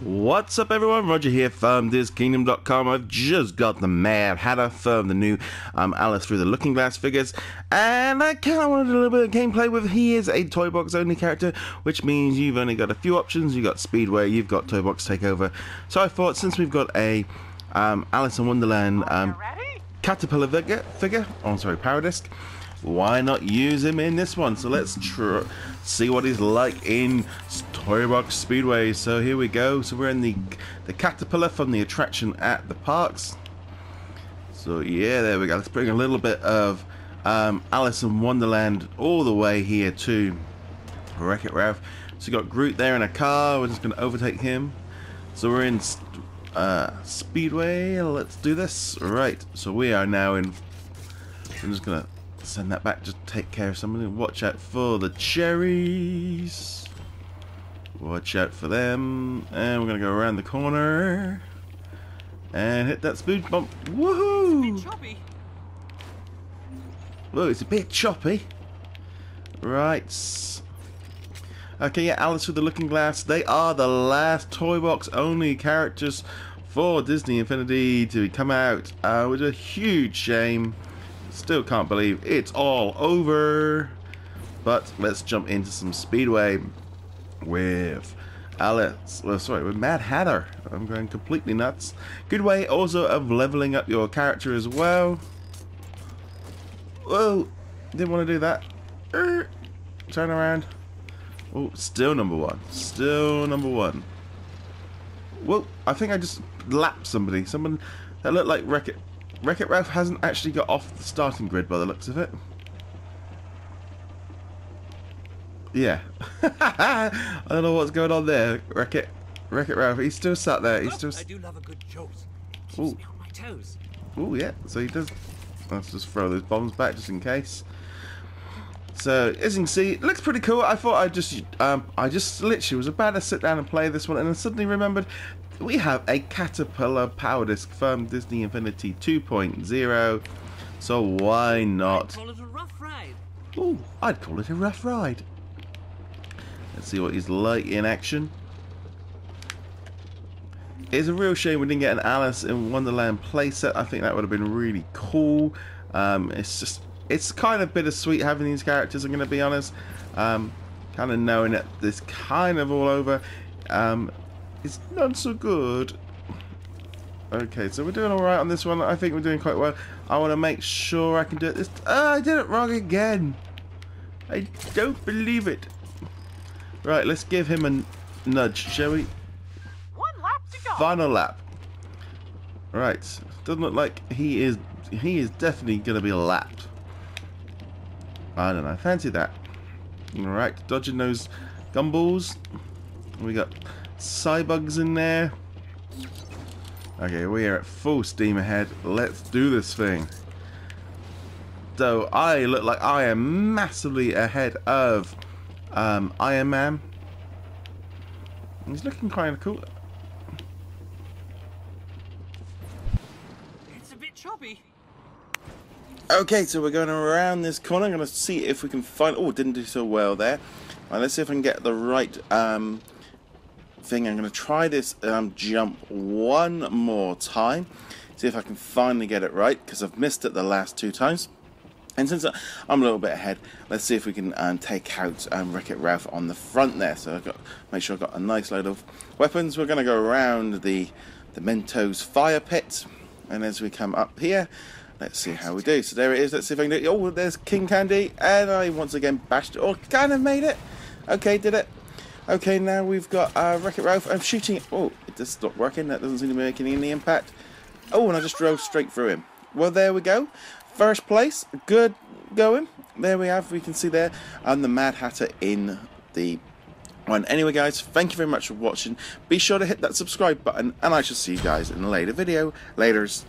What's up everyone, Roger here from DisKingdom.com. I've just got the Mad Hatter from the new um, Alice Through the Looking Glass figures and I kind of wanted a little bit of gameplay with He is a Toy Box only character which means you've only got a few options. You've got Speedway, you've got Toy Box Takeover. So I thought since we've got a um, Alice in Wonderland um, Caterpillar figure, figure, oh I'm sorry, Power Disc, why not use him in this one? So let's see what he's like in Toybox Speedway. So here we go. So we're in the the caterpillar from the attraction at the parks. So yeah, there we go. Let's bring a little bit of um, Alice in Wonderland all the way here to Wreck-It Ralph. So you got Groot there in a car. We're just going to overtake him. So we're in uh, Speedway. Let's do this. Right. So we are now in. I'm just going to send that back. Just take care of something. Watch out for the cherries. Watch out for them. And we're going to go around the corner. And hit that speed bump. Woohoo! Whoa, it's a bit choppy. Right. Okay, yeah, Alice with the Looking Glass. They are the last Toy Box only characters for Disney Infinity to come out. Uh, which is a huge shame. Still can't believe it's all over. But let's jump into some Speedway with Alice, well, sorry, with Mad Hatter. I'm going completely nuts. Good way also of leveling up your character as well. Whoa, didn't want to do that. Er, turn around. Oh, still number one. Still number one. Well, I think I just lapped somebody. Someone that looked like Wreck-It. Wreck-It Ralph hasn't actually got off the starting grid by the looks of it. Yeah. I don't know what's going on there. Wreck it. Wreck it Ralph. He's still sat there. He's still. I do love a good jolt. Keeps Ooh. me on my toes. Oh yeah. So he does. Let's just throw those bombs back just in case. So as you can see, it looks pretty cool. I thought I just, um, I just literally was about to sit down and play this one, and then suddenly remembered we have a Caterpillar Power Disc from Disney Infinity 2.0. So why not? I'd call it a rough ride. Ooh, I'd call it a rough ride. Let's see what he's like in action. It's a real shame we didn't get an Alice in Wonderland playset. I think that would have been really cool. Um, it's just, it's kind of bittersweet having these characters, I'm going to be honest. Um, kind of knowing that this kind of all over. Um, it's not so good. Okay, so we're doing alright on this one. I think we're doing quite well. I want to make sure I can do it this... Oh, I did it wrong again. I don't believe it. Right, let's give him a nudge, shall we? One lap to go. Final lap. Right. Doesn't look like he is he is definitely gonna be lapped. I don't know, fancy that. Alright, dodging those gumballs. We got Cybugs in there. Okay, we are at full steam ahead. Let's do this thing. So I look like I am massively ahead of um, Iron Man. He's looking kind of cool. It's a bit choppy. Okay, so we're going around this corner. I'm going to see if we can find... Oh, didn't do so well there. Right, let's see if I can get the right um, thing. I'm going to try this um, jump one more time. See if I can finally get it right, because I've missed it the last two times. And since I'm a little bit ahead, let's see if we can um, take out um, Wreck-It Ralph on the front there. So I've got make sure I've got a nice load of weapons. We're going to go around the the Mentos fire pit, and as we come up here, let's see how we do. So there it is. Let's see if I can do it. Oh, there's King Candy, and I once again bashed it. Oh, kind of made it. Okay, did it. Okay, now we've got uh, Wreck-It Ralph. I'm shooting. Oh, it just stopped working. That doesn't seem to be making any impact. Oh, and I just drove straight through him. Well, there we go. First place, good going. There we have, we can see there, and the Mad Hatter in the one. Anyway, guys, thank you very much for watching. Be sure to hit that subscribe button, and I shall see you guys in a later video. Laters.